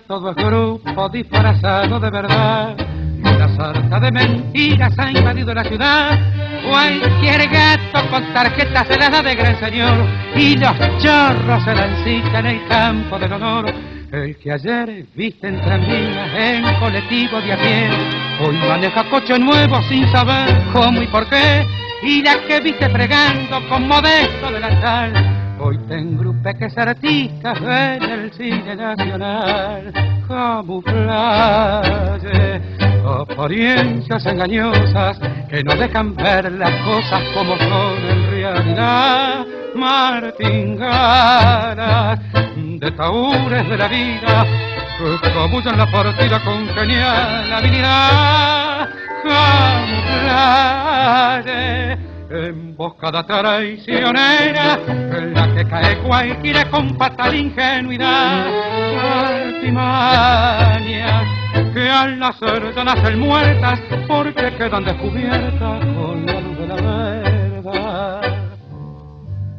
todo es grupo disfrazado de verdad. La sarta de mentiras ha invadido la ciudad. Cualquier gato con tarjeta se las da de gran señor y los chorros se dan cita en el campo del honor. El que ayer viste en tranvías, en colectivo de a pie, hoy maneja coche nuevo sin saber cómo y por qué. Y la que viste fregando con modesto delantal, hoy te engrupe que es artista en el cine nacional. Camuflaje, apariencias engañosas que no dejan ver las cosas como son en realidad. Martinganas de taúres de la vida que cabullan la partida con genial habilidad. Emboscada traicionera, en la que cae cualquiera con fatal ingenuidad. Artimañas que al nacer ya nacen muertas porque quedan descubiertas con la luz de la verdad.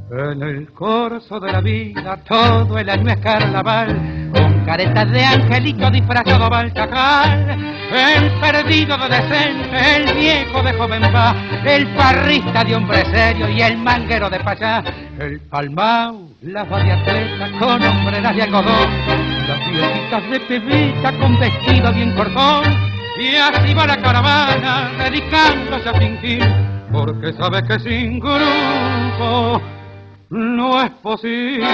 En el corso de la vida todo el año es carnaval, caretas de angelito disfrazado va el perdido de decente, el viejo de joven va, el parrista de hombre serio y el manguero de payá, el palmao, las variatletas con hombreras de algodón, las viejitas de pebita con vestido bien cortón, y así va la caravana dedicándose a fingir, porque sabe que sin grupo no es posible